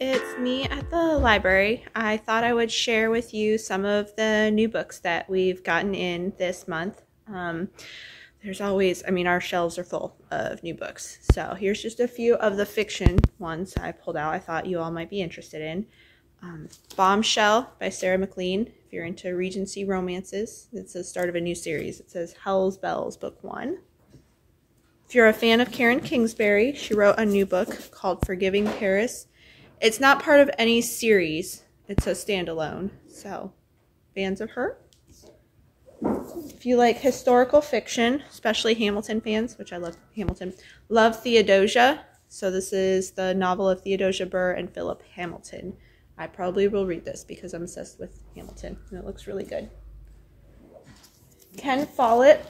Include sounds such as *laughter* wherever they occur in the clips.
it's me at the library. I thought I would share with you some of the new books that we've gotten in this month. Um, there's always, I mean, our shelves are full of new books. So here's just a few of the fiction ones I pulled out I thought you all might be interested in. Um, Bombshell by Sarah MacLean, If you're into Regency romances, it's the start of a new series. It says Hell's Belles, Book One. If you're a fan of Karen Kingsbury, she wrote a new book called Forgiving Paris. It's not part of any series, it's a standalone. So, fans of her? If you like historical fiction, especially Hamilton fans, which I love Hamilton, love Theodosia. So, this is the novel of Theodosia Burr and Philip Hamilton. I probably will read this because I'm obsessed with Hamilton and it looks really good. Ken Follett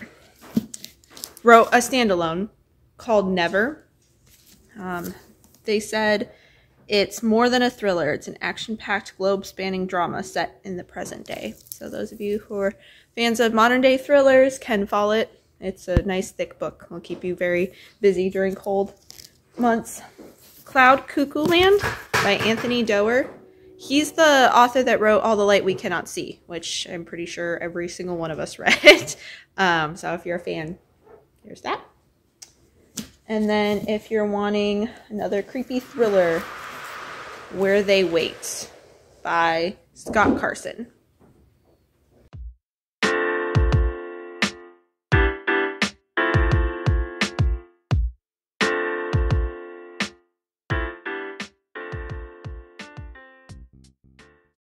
wrote a standalone called Never. Um, they said it's more than a thriller, it's an action packed, globe spanning drama set in the present day. So, those of you who are fans of modern day thrillers, Ken it. it's a nice thick book. It'll keep you very busy during cold months. Cloud Cuckoo Land by Anthony Doerr. He's the author that wrote All the Light We Cannot See, which I'm pretty sure every single one of us *laughs* read. um, so if you're a fan, here's that. And then if you're wanting another creepy thriller, Where They Wait by Scott Carson.